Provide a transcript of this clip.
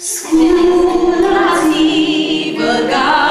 Sculați, băgați